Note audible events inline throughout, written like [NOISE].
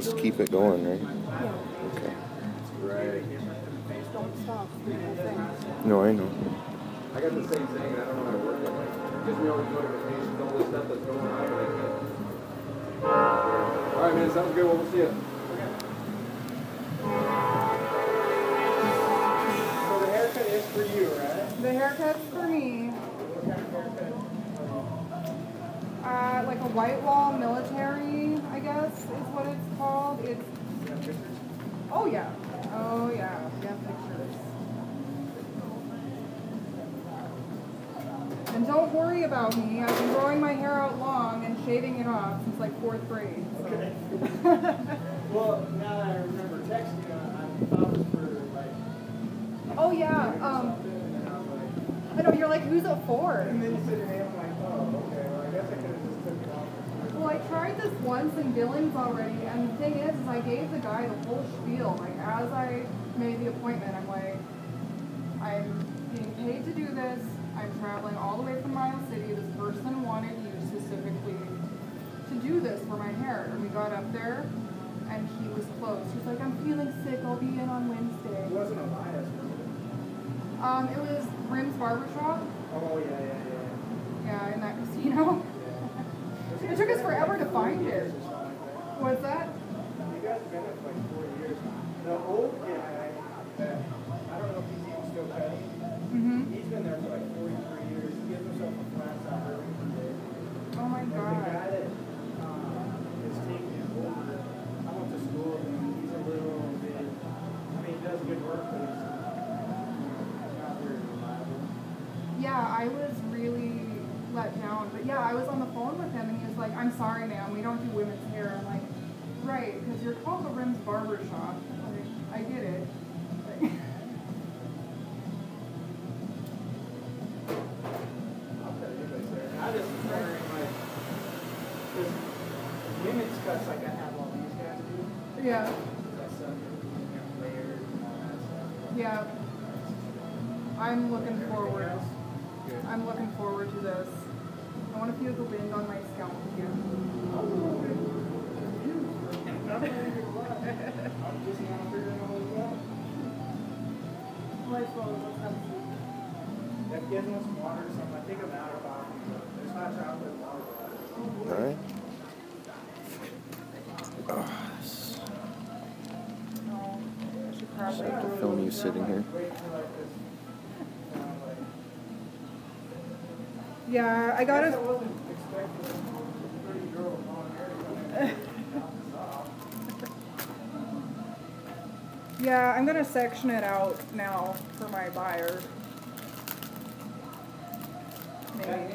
supposed to keep it going, right? Yeah. Okay. No, I know. I got the same thing. I don't know how to work it. All stuff that's going on. All right, man. Sounds good. Well, see you. So the haircut is for you, right? The haircut's for me. Uh, like a white wall military, guess is what it's called. It's You got pictures? oh yeah, oh yeah, we have pictures. And don't worry about me. I've been growing my hair out long and shaving it off since like fourth grade. So. Okay. [LAUGHS] Well, now that I remember texting you, I thought it was for like. oh yeah. Um, something, and then I I know you're like, who's it for? and then you said your name, I'm like, oh, okay, well, I guess I could have just took it off. Well, I tried this once in Billings already, and the thing is, is I gave the guy the whole spiel. Like, as I made the appointment, I'm like, I'm being paid to do this. I'm traveling all the way from Miles City. This person wanted you specifically to do this for my hair. And we got up there, and he was closed. He's like, I'm feeling sick. I'll be in on Wednesday. It wasn't a bias, was it? Um, it was Rim's Barbershop. Oh, yeah, yeah, yeah. Yeah, in that casino. [LAUGHS] It took us forever to find it. What's that? You guys have been like four years. The old Well, I suppose let's have a seat. That gives them some water or something. I think I'm out of coffee, but there's chocolate water. All right. Oh, s- I should have to film you sitting here. Wait till like this. you know, like- Yeah, I I gotta. [LAUGHS] Yeah, I'm gonna section it out now for my buyer. Maybe.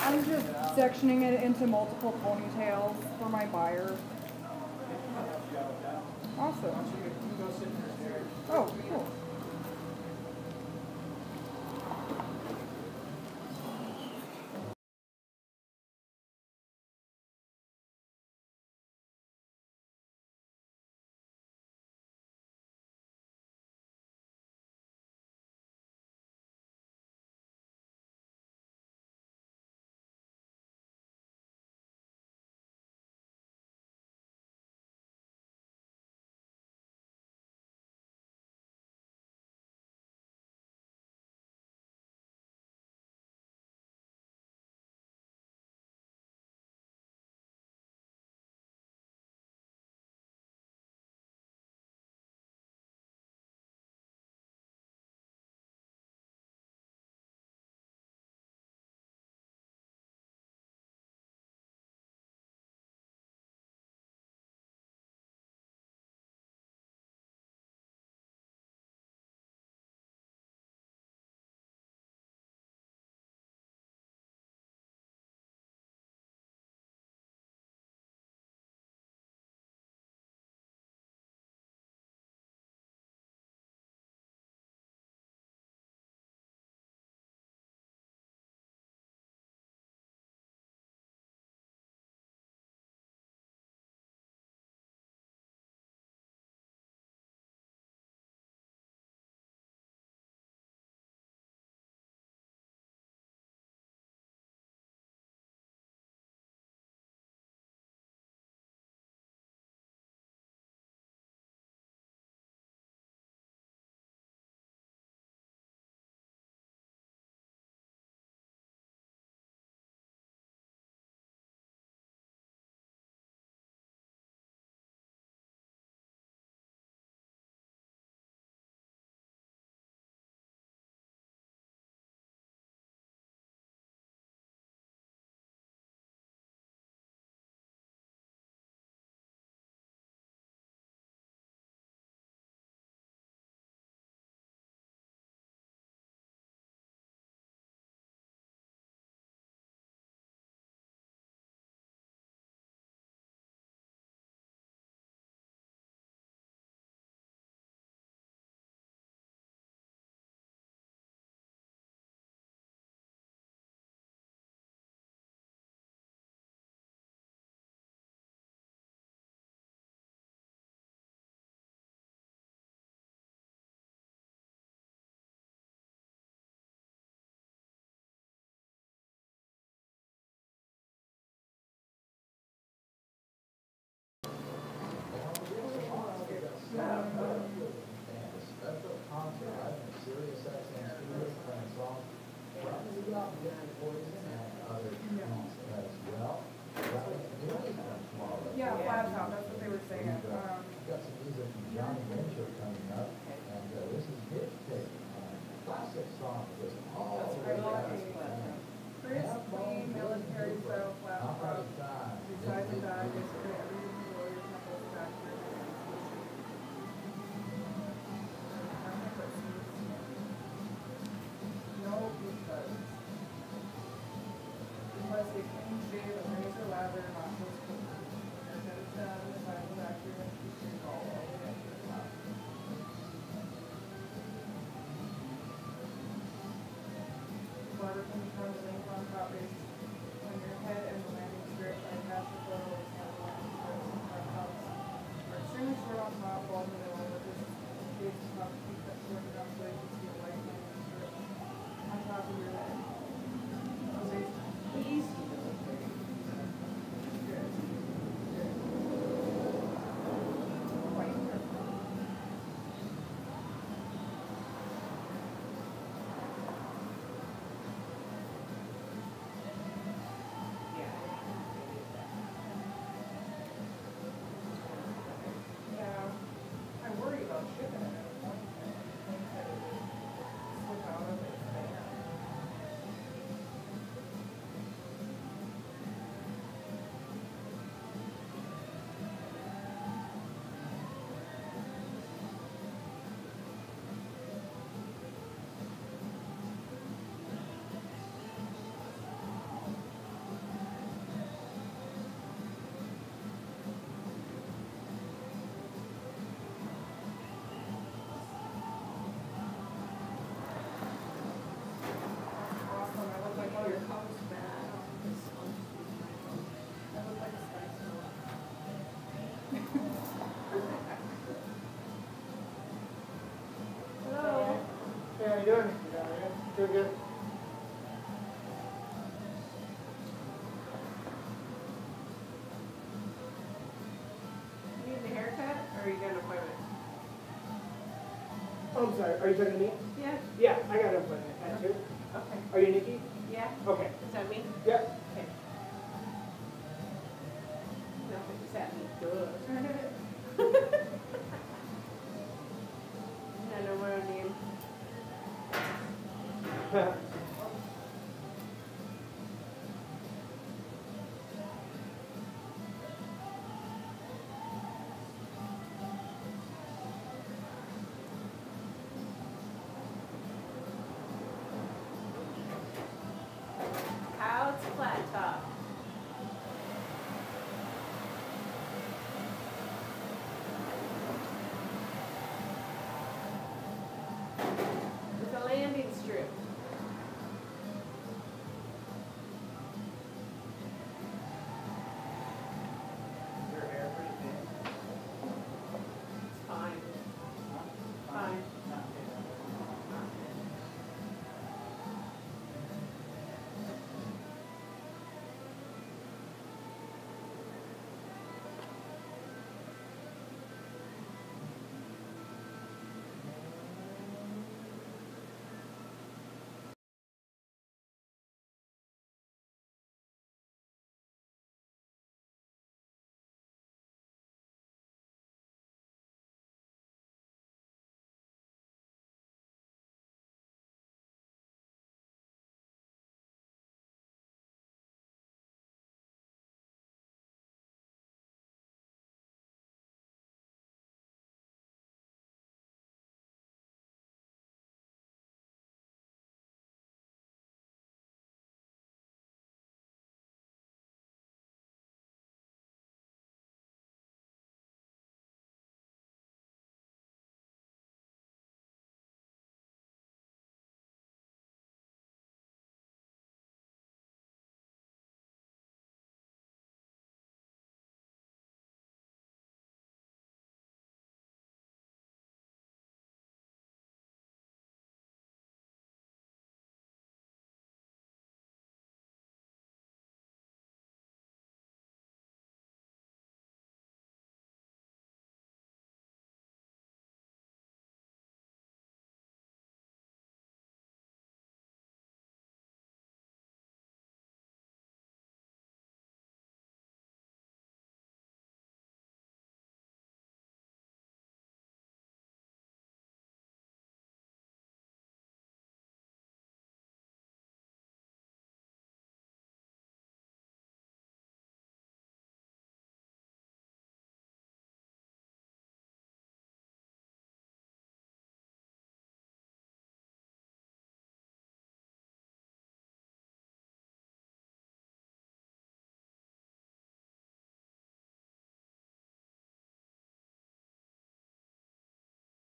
I'm just sectioning it into multiple ponytails for my buyer. Awesome. Oh, cool. poison at other homes as well. Oh, I'm sorry. Are you talking to me? Yeah. Yeah, I got an appointment at two. Okay. Are you Nikki? Yeah. Okay. Is that me? Yeah. Okay. Nothing. Is that me? Good.